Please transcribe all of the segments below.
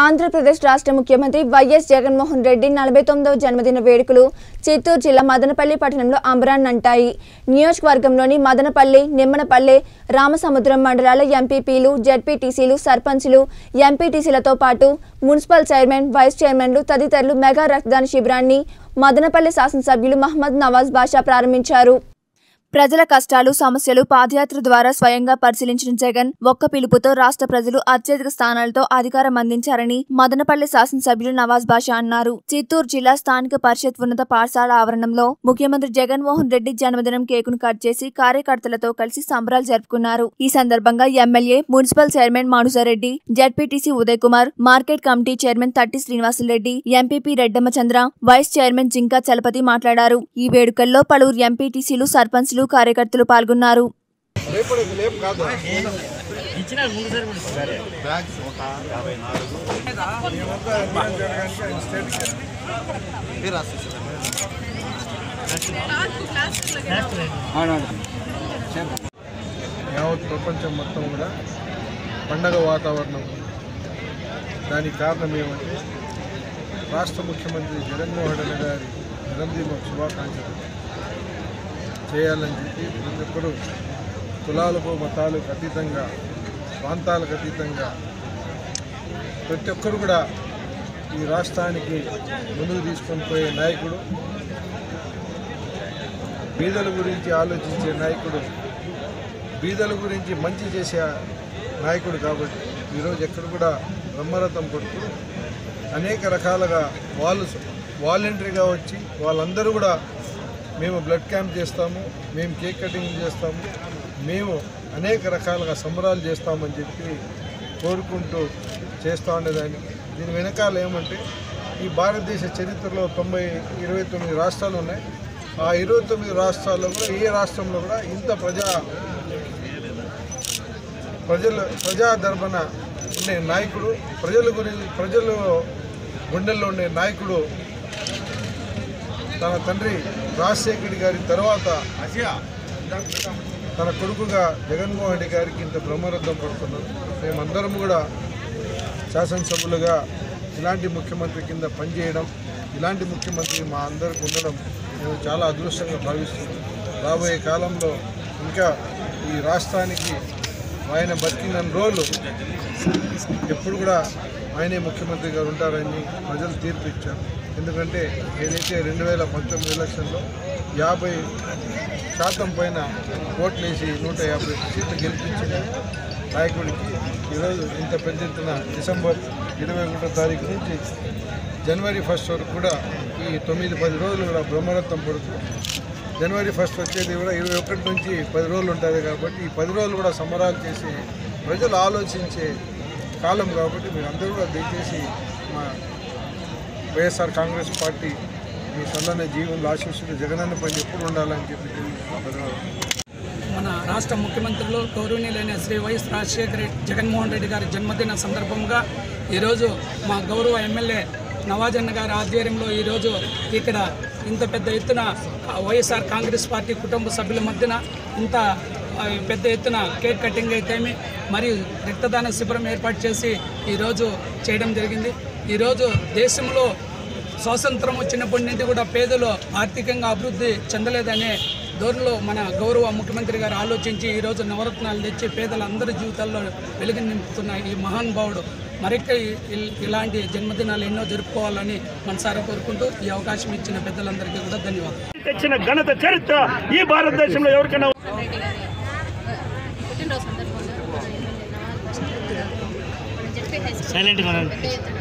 ఆంధ్రప్రదేశ్ రాష్ట్ర ముఖ్యమంత్రి వైఎస్ జగన్మోహన్ రెడ్డి నలభై తొమ్మిదవ జన్మదిన వేడుకలు చిత్తూరు జిల్లా మదనపల్లి పట్టణంలో అంబరాన్నంటాయి నియోజకవర్గంలోని మదనపల్లి నిమ్మనపల్లె రామసముద్రం మండలాల ఎంపీపీలు జడ్పీటీసీలు సర్పంచ్లు ఎంపీటీసీలతో పాటు మున్సిపల్ చైర్మన్ వైస్ చైర్మన్లు తదితరులు మెగా రక్తదాన శిబిరాన్ని మదనపల్లి శాసనసభ్యులు మహమ్మద్ నవాజ్ బాషా ప్రారంభించారు. ప్రజల కష్టాలు సమస్యలు పాదయాత్ర ద్వారా స్వయంగా పరిశీలించిన జగన్ ఒక్క పిలుపుతో రాష్ట్ర ప్రజలు అత్యధిక స్థానాలతో అధికారం అందించారని మదనపల్లి శాసనసభ్యులు నవాజ్ బాషా అన్నారు. చిత్తూరు జిల్లా స్థానిక పరిషత్ ఉన్నత పాఠశాల ఆవరణంలో ముఖ్యమంత్రి జగన్మోహన్ రెడ్డి జన్మదినం కేకును కట్ చేసి కార్యకర్తలతో కలిసి సంబరాలు జరుపుకున్నారు. ఈ సందర్భంగా MLA municipal chairman Manusareddy ZPTC Uday Kumar market committee chairman Tatti Srinivasulareddy MPP Reddamma Chandra vice chairman Jinka Chalapathi మాట్లాడారు. ఈ వేడుకల్లో పలువురు ఎంపీటీసీలు సర్పంచ్లు కార్యకర్తలు పాల్గొన్నారు. యావత్ ప్రపంచం మొత్తం కూడా పండగ వాతావరణం. దానికి కారణం ఏమంటే రాష్ట్ర ముఖ్యమంత్రి జగన్మోహన్ రెడ్డి గారి జన్మదిన శుభాకాంక్షలు చేయాలని చెప్పి ప్రతి ఒక్కరూ కులాలకు మతాలకు అతీతంగా ప్రాంతాలకు అతీతంగా ప్రతి ఒక్కరు కూడా ఈ రాష్ట్రానికి ముందుకు తీసుకొని పోయే నాయకుడు బీదల గురించి ఆలోచించే నాయకుడు బీదల గురించి మంచి చేసే నాయకుడు కాబట్టి ఈరోజు ఎక్కడ కూడా బ్రహ్మరథం కొడుతూ అనేక రకాలుగా వాళ్ళు వాలంటరీగా వచ్చి వాళ్ళందరూ కూడా మేము బ్లడ్ క్యాంప్ చేస్తాము మేము కేక్ కటింగ్ చేస్తాము మేము అనేక రకాలుగా సంబరాలు చేస్తామని చెప్పి కోరుకుంటూ చేస్తూ ఉండేదాన్ని. దీని వెనకాల ఏమంటే ఈ భారతదేశ చరిత్రలో తొంభై ఇరవై తొమ్మిది రాష్ట్రాలు ఉన్నాయి. ఆ ఇరవై తొమ్మిది రాష్ట్రాల్లో కూడా ఏ రాష్ట్రంలో కూడా ఇంత ప్రజా ప్రజలు ప్రజాదర్భన ఉండే నాయకుడు ప్రజల గురించి ప్రజలు గుండెల్లో ఉండే నాయకుడు తన తండ్రి రాజశేఖర్ గారి తర్వాత తన కొడుకుగా జగన్మోహన్ రెడ్డి గారికి ఇంత బ్రహ్మరథం పడుతున్నారు. మేమందరం కూడా శాసనసభ్యులుగా ఇలాంటి ముఖ్యమంత్రి కింద పనిచేయడం ఇలాంటి ముఖ్యమంత్రి మా అందరికి ఉండడం మేము చాలా అదృష్టంగా భావిస్తున్నాం రాబోయే కాలంలో ఇంకా ఈ రాష్ట్రానికి ఆయన బతికిన రోజులు ఎప్పుడు కూడా ఆయనే ముఖ్యమంత్రి గారు ఉంటారని ప్రజలు తీర్పు ఇచ్చారు. ఎందుకంటే ఏదైతే రెండు వేల పంతొమ్మిది ఎలక్షన్లో యాభై శాతం పైన ఓట్లేసి నూట యాభై సీట్లు గెలిపించిన నాయకుడికి ఈరోజు ఇంత పెద్ద ఎత్తున డిసెంబర్ ఇరవై ఒకటో తారీఖు నుంచి జనవరి ఫస్ట్ వరకు కూడా ఈ తొమ్మిది పది రోజులు కూడా బ్రహ్మరత్నం పడుతుంది జనవరి ఫస్ట్ వచ్చేది కూడా ఇరవై ఒకటి నుంచి పది రోజులు ఉంటుంది కాబట్టి ఈ పది రోజులు కూడా సంబరాలు చేసి ప్రజలు ఆలోచించే కాలం కాబట్టి మీరు అందరూ కూడా దయచేసి మా వైఎస్ఆర్ కాంగ్రెస్ పార్టీ మీ సల్లన్న జీవనంలో ఆశిస్తున్న జగనన్న పని ఎప్పుడు ఉండాలని చెప్పి మన రాష్ట్ర ముఖ్యమంత్రులు గౌరవనీయులైన శ్రీ వైఎస్ రాజశేఖర జగన్మోహన్ రెడ్డి గారి జన్మదిన సందర్భంగా ఈరోజు మా గౌరవ ఎమ్మెల్యే నవాజన్న గారి ఆధ్వర్యంలో ఈరోజు ఇక్కడ ఇంత పెద్ద ఎత్తున వైఎస్ఆర్ కాంగ్రెస్ పార్టీ కుటుంబ సభ్యుల మధ్యన ఇంత పెద్ద ఎత్తున కేక్ కటింగ్ అయితేమి మరియు రక్తదాన శిబిరం ఏర్పాటు చేసి ఈరోజు చేయడం జరిగింది. ఈరోజు దేశంలో స్వాతంత్రం వచ్చినప్పటి నుండి కూడా పేదలు ఆర్థికంగా అభివృద్ధి చెందలేదనే ధోరణిలో మన గౌరవ ముఖ్యమంత్రి గారు ఆలోచించి ఈరోజు నవరత్నాలు తెచ్చి పేదలందరి జీవితాల్లో వెలుగు నింపుతున్న ఈ మహానుభావుడు మరిక్క ఇ- ఇలాంటి జన్మదినాలు ఎన్నో జరుపుకోవాలని మనసారా కోరుకుంటూ ఈ అవకాశం ఇచ్చిన పెద్దలందరికీ కూడా ధన్యవాదాలు. తెచ్చిన ఘనత చరిత్ర ఈ భారతదేశంలో ఎవరికైనా గారి పుట్టినరోజు సందర్భంగా మన ఎమ్మెల్యే నవాజ్ బషీర్ గారు మనం చెప్పే హై స్కూల్ పెద్ద ఎత్తున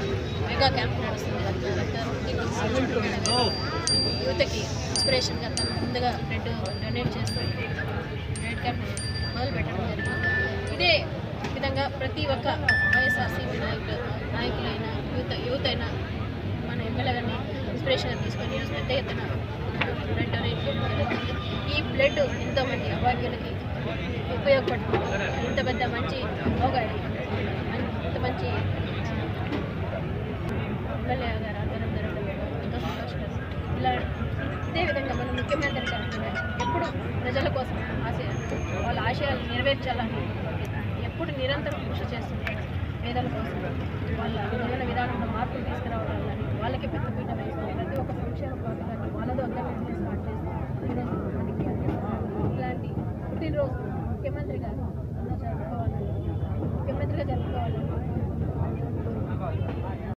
మెగా క్యాంప్ నడుస్తుంది రక్త రక్త యువతకి ఇన్స్పిరేషన్గా తను ముందుగా బ్లడ్ డొనేట్ చేస్తూ బ్లడ్ క్యాంప్ మొదలు పెట్టడం జరిగింది. ఇదే విధంగా ప్రతి ఒక్క వైఎస్ఆర్సీపీ నాయకులు నాయకులైన యూత్ యూత్ అయినా మన ఎమ్మెల్యే ఇన్స్పిరేషన్గా తీసుకొని ఈరోజు పెద్ద ఎత్తున బ్లడ్ డొనేట్ చేయడం జరుగుతుంది ఈ బ్లడ్ ఎంతోమంది అభాగ్యులకి ఉపయోగపడుతుంది. ఇంత పెద్ద మంచి అవగాహన ఇంత మంచి ఎమ్మెల్యే గారు ముఖ్యమైన ఎప్పుడు ప్రజల కోసం ఆశ వాళ్ళ ఆశయాలు నెరవేర్చాలని ఎప్పుడు నిరంతరం కృషి చేస్తుంది పేదల కోసం వాళ్ళ జీవన విధానంలో మార్పులు తీసుకురావాలని వాళ్ళకి పెద్ద పీట వేస్తుంది ప్రతి ఒక్క సంక్షేమ పథకాన్ని వాళ్ళతో అందరూ స్టార్ట్ చేస్తుంది ఇలాంటి పుట్టినరోజు